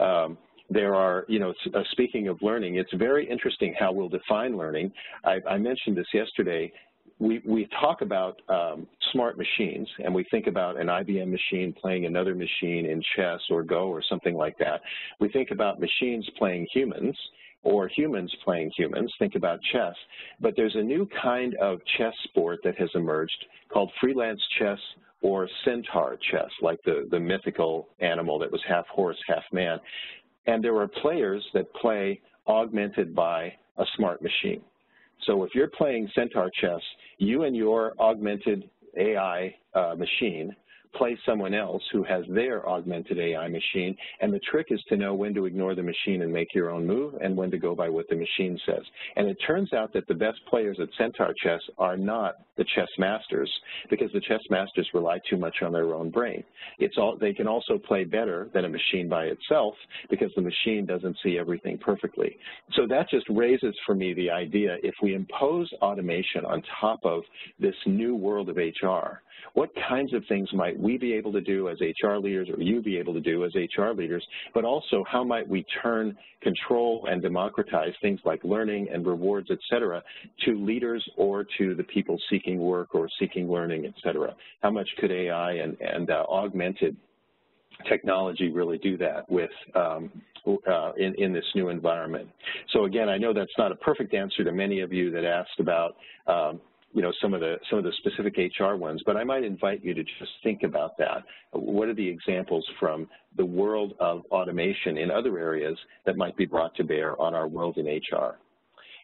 Um, there are, you know, uh, speaking of learning, it's very interesting how we'll define learning. I, I mentioned this yesterday we, we talk about um, smart machines and we think about an IBM machine playing another machine in chess or Go or something like that. We think about machines playing humans or humans playing humans, think about chess. But there's a new kind of chess sport that has emerged called freelance chess or centaur chess, like the, the mythical animal that was half horse, half man. And there are players that play augmented by a smart machine. So if you're playing Centaur chess, you and your augmented AI uh, machine play someone else who has their augmented AI machine, and the trick is to know when to ignore the machine and make your own move and when to go by what the machine says. And it turns out that the best players at Centaur Chess are not the chess masters because the chess masters rely too much on their own brain. It's all, they can also play better than a machine by itself because the machine doesn't see everything perfectly. So that just raises for me the idea if we impose automation on top of this new world of HR, what kinds of things might we be able to do as HR leaders or you be able to do as HR leaders, but also how might we turn control and democratize things like learning and rewards, et cetera, to leaders or to the people seeking work or seeking learning, et cetera? How much could AI and, and uh, augmented technology really do that with um, uh, in, in this new environment. So again, I know that's not a perfect answer to many of you that asked about um, you know, some of the some of the specific HR ones, but I might invite you to just think about that. What are the examples from the world of automation in other areas that might be brought to bear on our world in HR?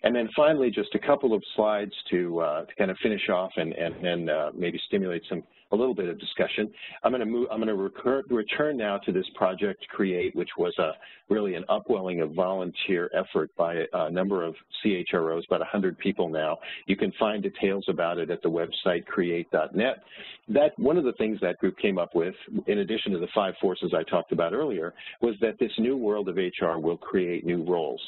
And then finally, just a couple of slides to, uh, to kind of finish off and, and, and uh, maybe stimulate some a little bit of discussion. I'm going to move. I'm going to return now to this project Create, which was a really an upwelling of volunteer effort by a number of CHROs, about 100 people now. You can find details about it at the website chreate.net. That one of the things that group came up with, in addition to the five forces I talked about earlier, was that this new world of HR will create new roles.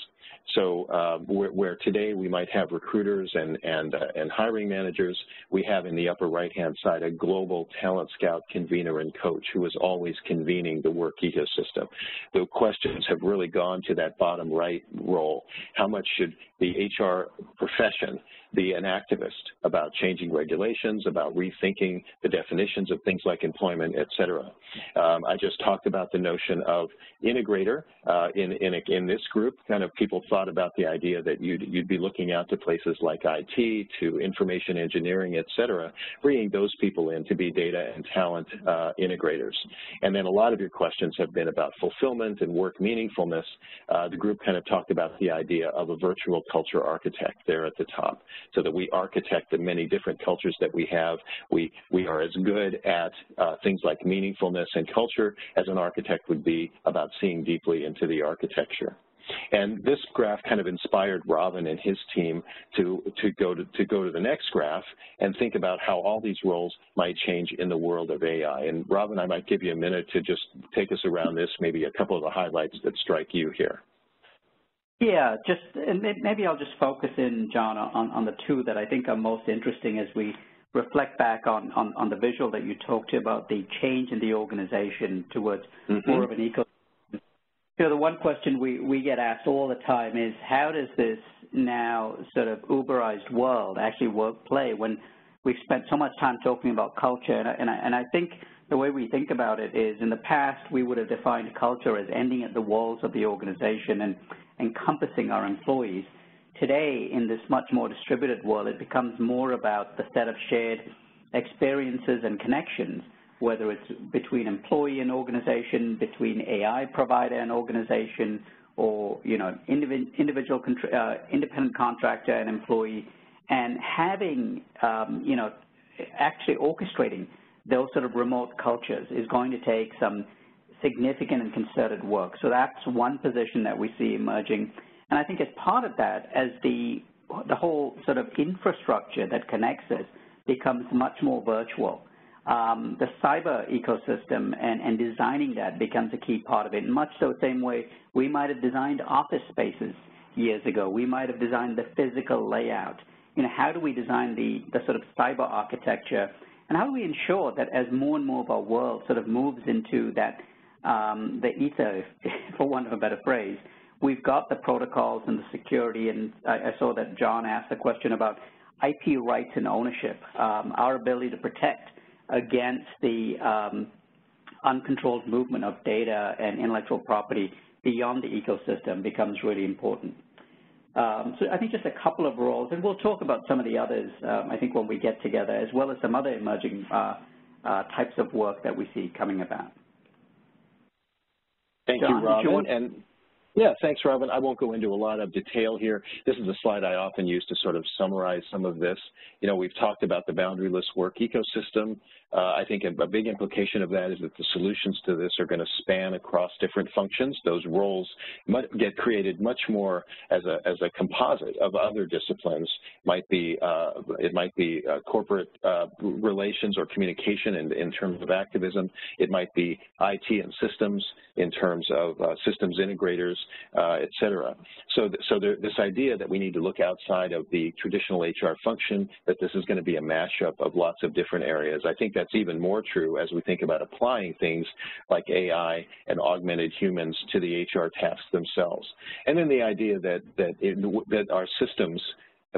So uh, where, where, today we might have recruiters and, and, uh, and hiring managers, we have in the upper right-hand side a global talent scout convener and coach who is always convening the work ecosystem. The questions have really gone to that bottom right role. How much should the HR profession be an activist about changing regulations, about rethinking the definitions of things like employment, et cetera. Um, I just talked about the notion of integrator uh, in, in, in, this group. Kind of people thought about the idea that you'd, you'd be looking out to places like IT, to information engineering, et cetera, bringing those people in to be data and talent uh, integrators. And then a lot of your questions have been about fulfillment and work meaningfulness. Uh, the group kind of talked about the idea of a virtual culture architect there at the top so that we architect the many different cultures that we have. We, we are as good at uh, things like meaningfulness and culture as an architect would be about seeing deeply into the architecture. And this graph kind of inspired Ravin and his team to, to, go to, to go to the next graph and think about how all these roles might change in the world of AI. And Ravin, I might give you a minute to just take us around this, maybe a couple of the highlights that strike you here. Yeah, just and maybe I'll just focus in, John, on, on the two that I think are most interesting as we reflect back on, on, on the visual that you talked to about the change in the organization towards mm -hmm. more of an ecosystem. So the one question we, we get asked all the time is how does this now sort of Uberized world actually work play when we've spent so much time talking about culture and I, and I, and I think the way we think about it is in the past we would have defined culture as ending at the walls of the organization and encompassing our employees. Today, in this much more distributed world, it becomes more about the set of shared experiences and connections, whether it's between employee and organization, between AI provider and organization, or you know, individual uh, independent contractor and employee, and having um, you know, actually orchestrating those sort of remote cultures is going to take some significant and concerted work. So that's one position that we see emerging. And I think as part of that, as the, the whole sort of infrastructure that connects us becomes much more virtual, um, the cyber ecosystem and, and, designing that becomes a key part of it. much so the same way we might have designed office spaces years ago. We might have designed the physical layout. You know, how do we design the, the sort of cyber architecture and how do we ensure that as more and more of our world sort of moves into that um, the ether, for want of a better phrase, we've got the protocols and the security, and I, I saw that John asked a question about IP rights and ownership, um, our ability to protect against the um, uncontrolled movement of data and intellectual property beyond the ecosystem becomes really important. Um, so I think just a couple of roles, and we'll talk about some of the others, um, I think, when we get together, as well as some other emerging uh, uh, types of work that we see coming about. Thank John, you, Ravin. And Yeah, thanks, Ravin. I won't go into a lot of detail here. This is a slide I often use to sort of summarize some of this. You know, we've talked about the boundaryless work ecosystem. Uh, I think a, a, big implication of that is that the solutions to this are going to span across different functions. Those roles get created much more as a, as a composite of other disciplines. Might be, uh, it might be uh, corporate uh, relations or communication in, in terms of activism. It might be IT and systems in terms of uh, systems integrators, uh, et cetera. So, th so there, this idea that we need to look outside of the traditional HR function, that this is going to be a mashup of lots of different areas, I think that's even more true as we think about applying things like AI and augmented humans to the HR tasks themselves. And then the idea that, that, it, that our systems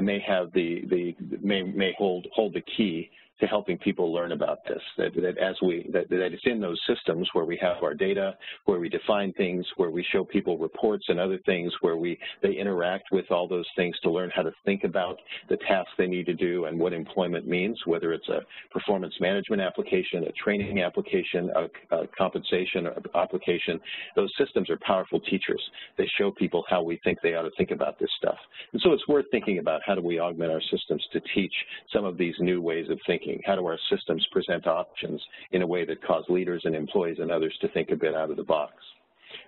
may have the, the may, may hold, hold the key to helping people learn about this, that, that as we, that, that it's in those systems where we have our data, where we define things, where we show people reports and other things, where we, they interact with all those things to learn how to think about the tasks they need to do and what employment means, whether it's a performance management application, a training application, a, a compensation application. Those systems are powerful teachers. They show people how we think they ought to think about this stuff. And so it's worth thinking about how do we augment our systems to teach some of these new ways of thinking thinking? How do our systems present options in a way that cause leaders and employees and others to think a bit out of the box?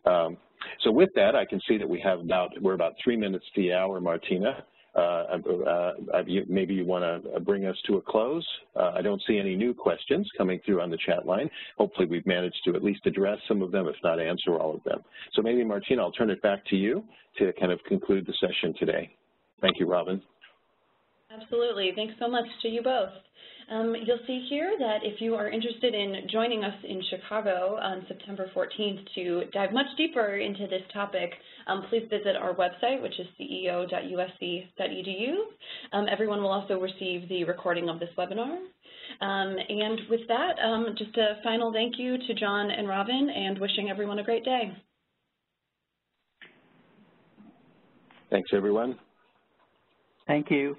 Um, so with that, I can see that we have about, we're about three minutes to the hour, Martina. Uh, uh, uh maybe you want to bring us to a close. Uh, I don't see any new questions coming through on the chat line. Hopefully we've managed to at least address some of them, if not answer all of them. So maybe, Martina, I'll turn it back to you to kind of conclude the session today. Thank you, Ravin. Absolutely. Thanks so much to you both. Um, you'll see here that if you are interested in joining us in Chicago on September 14th to dive much deeper into this topic, um, please visit our website, which is ceo.usc.edu. Um, everyone will also receive the recording of this webinar. Um, and with that, um, just a final thank you to John and Ravin and wishing everyone a great day. Thanks, everyone. Thank you.